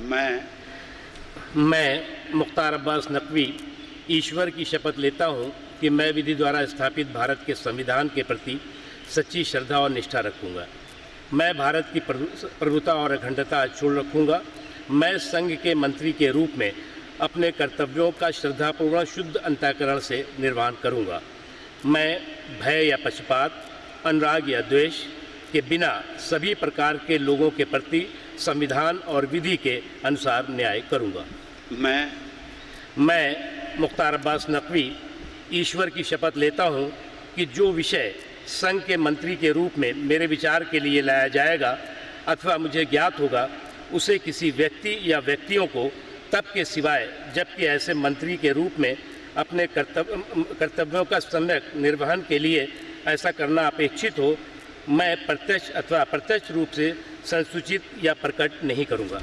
मैं मैं मुख्तार अब्बास नकवी, ईश्वर की शपथ लेता हूँ कि मैं विधि द्वारा स्थापित भारत के संविधान के प्रति सच्ची श्रद्धा और निष्ठा रखूँगा। मैं भारत की प्रभुता और अखंडता छोड़ रखूँगा। मैं संघ के मंत्री के रूप में अपने कर्तव्यों का श्रद्धापूर्ण, शुद्ध अंतःकरण से निर्वहन करूँगा। मैं भय या पक्षपात, अनुराग या द्वेष के बिना सभी प्रकार के लोगों के प्रति संविधान और विधि के अनुसार न्याय करूँगा। मैं मैं मुख्तार अब्बास नकवी ईश्वर की शपथ लेता हूँ कि जो विषय संघ के मंत्री के रूप में मेरे विचार के लिए लाया जाएगा अथवा मुझे ज्ञात होगा उसे किसी व्यक्ति या व्यक्तियों को तब के सिवाय जबकि ऐसे मंत्री के रूप में अपने कर्तव्य कर्तव्यों का सम्यक निर्वहन के लिए ऐसा करना अपेक्षित हो मैं प्रत्यक्ष अथवा अप्रत्यक्ष रूप से संसूचित या प्रकट नहीं करूँगा।